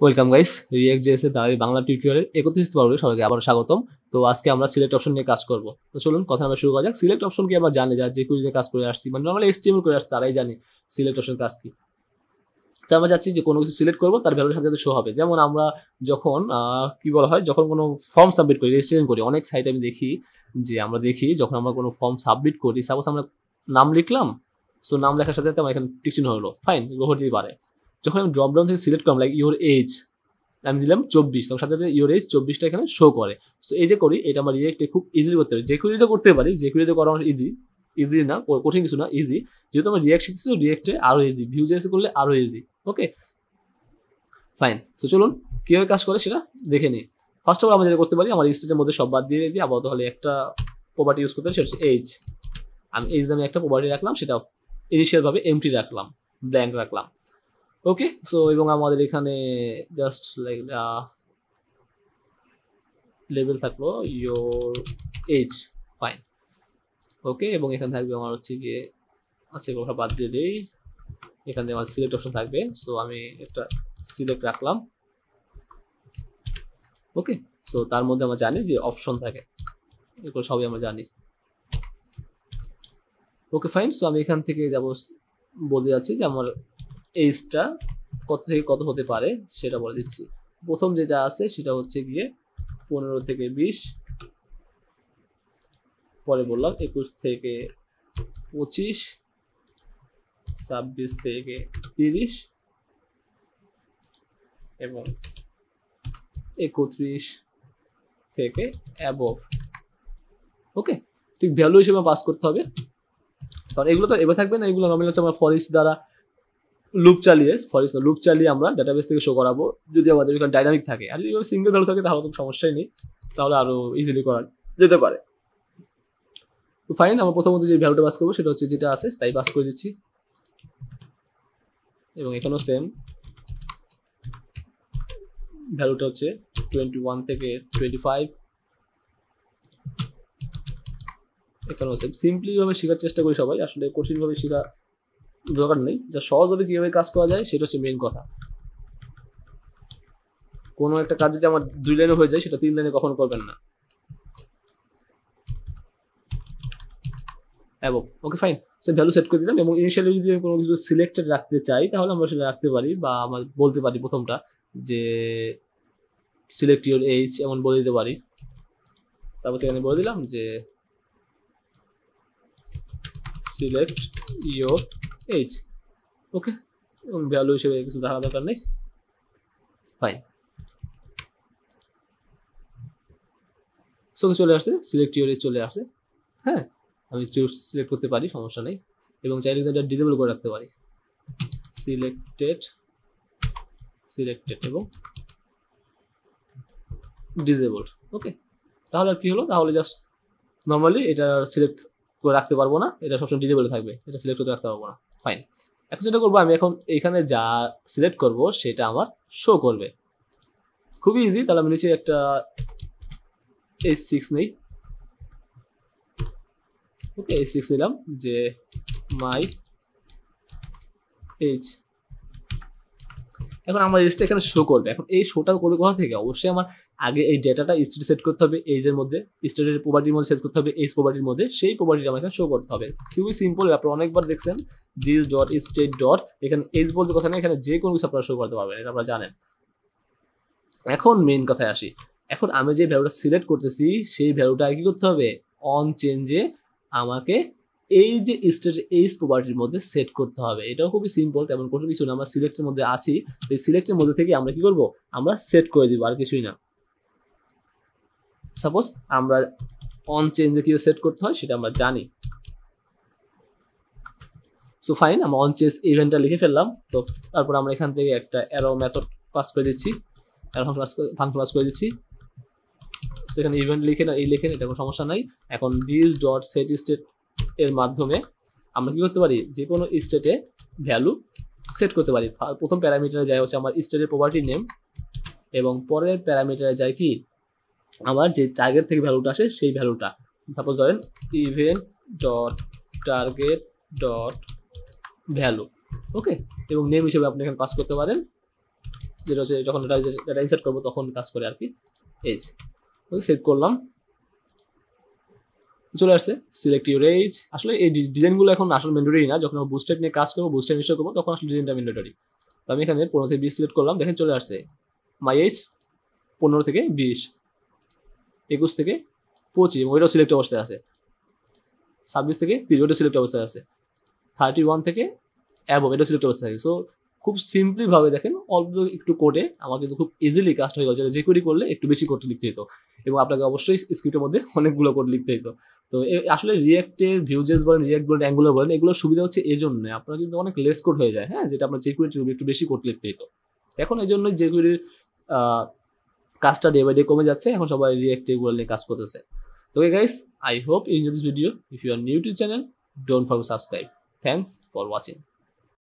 Welcome guys react JS দাঁড়িয়ে বাংলা টিউটোরিয়ালের একত্রিশ পর্বে সবাইকে আবার স্বাগতম। তো আজকে আমরা সিলেক্ট অপশন নিয়ে কাজ করব। তো চলুন, কথা আমরা শুরু করা যাক। সিলেক্ট অপশন কি আমরা জানি, যারা যে কুড়িতে কাজ করে আসছি মানে নর্মালি এস্টিমেট করে আসছি, তারাই জানে সিলেক্ট অপশন কাজ কি। তো আমরা যাচ্ছি যে কোনো কিছু সিলেক্ট করব, তার ভ্যালুর সাথে শো হবে। যেমন আমরা যখন কি বলা হয়, যখন কোনো ফর্ম সাবমিট করি রেজিস্ট্রেশন করি, অনেক সাইটে আমি দেখি যে আমরা দেখি, যখন আমরা কোনো ফর্ম সাবমিট করি সাপোজ আমরা নাম লিখলাম সো নাম লেখার সাথে আমার এখানে টিকচিহ্ন হলো। ফাইন হতেই পারে। যখন আমি ড্রপ ডাউন থেকে সিলেক্ট করলাম লাইক ইউর এজ আমি দিলাম চব্বিশ, তখন সাথে সাথে ইউর এজ চব্বিশটা এখানে শো করে। সো এই যে করি, এটা আমার রিয়েক্টে খুব ইজিলি করতে পারি। যে কুড়িতে করতে পারি, যে কুড়িতে করা আমার ইজি ইজি না কঠিন কিছু না ইজি যেহেতু আমার রিয়াক্ট শিখছি রিয়েক্টে আরও ইজি ভিউ জেসে করলে আরও ইজি ওকে ফাইন তো চলুন, কীভাবে কাজ করে সেটা দেখে নিই। ফার্স্ট অফ অল আমরা যেটা করতে পারি, আমার স্টেটের মধ্যে সব বাদ দিয়ে দিই, আপাতত হলে একটা প্রপার্টি ইউজ করতে পারি, সেটা হচ্ছে এজ আমি এজ আমি একটা প্রপার্টি রাখলাম, সেটা ইনিশিয়ালভাবে এমটি রাখলাম ব্ল্যাঙ্ক রাখলাম। ওকে সো এবং আমাদের এখানে জাস্ট লাইক লেভেল থাকল ইয়োর এজ ফাইন ওকে এবং এখানে থাকবে আমার হচ্ছে গিয়ে আচ্ছা ওটা বাদ দিয়ে দিই। এখানে আমার সিলেক্ট অপশন থাকবে সো আমি একটা সিলেক্ট রাখলাম। ওকে সো তার মধ্যে আমরা জানি যে অপশন থাকে। এগুলো সবই আমরা জানি। ওকে ফাইন সো আমি এখান থেকে যাব বলে যাচ্ছি যে আমার এইজটা কত থেকে কত হতে পারে সেটা বলে দিচ্ছি। প্রথম যেটা আছে সেটা হচ্ছে গিয়ে পনেরো থেকে বিশ, পরে বললাম একুশ থেকে পঁচিশ, ছাব্বিশ থেকে তিরিশ এবং একত্রিশ থেকে অ্যাবভ ওকে ঠিক ভ্যালু হিসেবে পাস করতে হবে। কারণ এগুলো তো এবার থাকবে না, এগুলো নর্মালি হচ্ছে আমরা ফরেস্ট দ্বারা লুপ চালিয়ে ফরেস্ট লুপ চালিয়ে আমরা ডাটাবেস থেকে শো করাবো। যদি আমাদের এখানে ডাইনামিক থাকে আর যদি সিঙ্গেল ভ্যালু থাকে, তাহলে কোনো সমস্যাই নেই। তাহলে আরও ইজিলি করা যেতে পারে। তো ফাইন আমরা প্রথমত যে ভ্যালুটা পাস করব, সেটা হচ্ছে যেটা আছে, তাই পাস করে দিচ্ছি। এবং এখানেও সেম ভ্যালুটা হচ্ছে টোয়েন্টি ওয়ান থেকে টোয়েন্টি ফাইভ এখানেও সেম সিম্পলিভাবে শেখার চেষ্টা করি সবাই। আসলে কঠিনভাবে শেখা দরকার নেই। যা সহজভাবে কীভাবে কাজ করা যায়, সেটা হচ্ছে মেন কথা। কোনো একটা কাজ যদি আমার দুই লাইনে হয়ে যায়, সেটা তিন লাইনে কখনো করবেন না। এবং ওকে ফাইন সে ভ্যালু সেট করে দিলাম এবং ইনিশিয়ালি যদি আমি কোনো কিছু সিলেক্টেড রাখতে চাই, তাহলে আমরা সেটা রাখতে পারি বা আমার বলতে পারি প্রথমটা যে সিলেক্ট ইউর এইচ এমন বলে দিতে পারি। তারপর সেখানে বলে দিলাম যে select your age okay value হিসেবে কিছু দেখা দরকার নেই। ফাইন সো চলে আসছে? সিলেক্ট ইউর চলে আসছে। হ্যাঁ আমি সিলেক্ট করতে পারি, সমস্যা নেই। এবং চাইলে কিন্তু এটা ডিসেবল করে রাখতে পারি। সিলেক্টেড সিলেক্টেড এবং ডিসেবল ওকে তাহলে আর কী হলো? তাহলে জাস্ট নর্মালি এটা সিলেক্ট করে রাখতে পারব না। এটা সবসময় ডিজেবল থাকবে। এটা সিলেক্ট করে রাখতে পারব না। ফাইন এখন যেটা করব, আমি এখন এখানে যা সিলেক্ট করব, সেটা আমার শো করবে। খুবই ইজি তাহলে আমি নিচে একটা এইচ সিক্স নেই। ওকে এইচ সিক্স নিলাম, যে মাই এইচ এখন আমার এজটা এখানে শো করবে। এখন এই শোটা করবে কোথা থেকে অবশ্যই আমার আগে এই ডেটাটা স্টেট সেট করতে হবে এইজের মধ্যে স্টেটের প্রপার্টির মধ্যে সেট করতে হবে এইজ প্রপার্টির মধ্যে, সেই প্রপার্টিটা আমার এখানে শো করতে হবে। খুবই সিম্পল আপনারা অনেকবার দেখছেন দিস ডট স্টেট ডট এখানে এইজ বলতে কথা নেই, এখানে যে কোনো কিছু আপনারা শো করতে পারবেন, এটা আপনারা জানেন। এখন মেইন কথায় আসি। এখন আমি যে ভ্যালুটা সিলেক্ট করতেছি, সেই ভ্যালুটা কি করতে হবে? অন চেঞ্জে আমাকে এই যে স্টেট এইজ প্রপার্টির মধ্যে সেট করতে হবে। এটাও খুবই সিম্পল তেমন কোনো কিছু না। আমরা সিলেক্টের মধ্যে আছি। এই সিলেক্টের মধ্যে থেকে আমরা কি করব? আমরা সেট করে দিব, আর কিছুই না। সাপোজ আমরা অন চেঞ্জে কীভাবে সেট করতে হয়, সেটা আমরা জানি। সো ফাইন আমরা অন চেঞ্জ ইভেন্টটা লিখে ফেললাম। তো তারপর আমরা এখান থেকে একটা অ্যারো মেথড পাস করে দিচ্ছি। অ্যারো ফাংশন পাস করে দিচ্ছি। সেখানে ইভেন্ট লিখে আর এই লিখেন এটা কোনো সমস্যা নাই। এখন দিস ডট সেট স্টেট এর মাধ্যমে আমরা কি করতে পারি? যে কোনো স্টেটে ভ্যালু সেট করতে পারি। প্রথম প্যারামিটারে যায় হচ্ছে আমার স্টেটের প্রপার্টি নেম এবং পরের প্যারামিটারে যায় কি? আমার যে টার্গেট থেকে ভ্যালুটা আসে সেই ভ্যালুটা সাপোজ ধরেন event dot target dot value okay এবং নেম হিসেবে আপনি এখানে পাস করতে পারেন। যেটা হচ্ছে যখন ডাটা ইনসার্ট করব তখন কাজ করে আর কি। এজ ওকে সেভ করলাম। চলে আসছে সিলেক্ট ইউর এজ আসলে এই ডিজাইনগুলো এখন আসলে ম্যান্ডেটরি না, যখন আমরা বুস্টেড নিয়ে কাজ করব বুস্টেড ইনস্টল করব, তখন আসলে ডিজাইনটা ম্যান্ডেটরি তো আমি এখানে পনেরো থেকে বিশ সিলেক্ট করলাম, দেখেন চলে আসছে। মাই এজ পনেরো থেকে বিশ, একুশ থেকে পঁচিশ, এবং ওইটাও সিলেক্ট অবস্থায় আছে। ছাব্বিশ থেকে তিরিশ ওইটা সিলেক্ট অবস্থায় আছে। থার্টি ওয়ান থেকে অ্যাবভ এটা সিলেক্ট অবস্থায় থাকে সো খুব সিম্পলিভাবে দেখেন, অল্প একটু কোডে আমার কিন্তু খুব ইজিলি কাজটা হয়ে গেছে। যে কোডি করলে একটু বেশি কোড লিখতে হতো এবং আপনাকে অবশ্যই স্ক্রিপ্টের মধ্যে অনেকগুলো কোড লিখতে হতো তো আসলে রিয়েক্টের ভিউজেস বলেন রিয়েক্ট বলেন অ্যাঙ্গুলার বলেন, এগুলোর সুবিধা হচ্ছে এই জন্য আপনার কিন্তু অনেক লেস কোড হয়ে যায় হ্যাঁ? যেটা আপনার যে কোডের একটু বেশি কোড লিখতে হতো এখন এই জন্য যে কাজটা ডে বাই ডে কমে যাচ্ছে, এখন সবাই রিয়েক্ট এগুলো নিয়ে কাজ করতেছে। তো guys I hope you this video if you are new to channel don't forget subscribe thanks for watching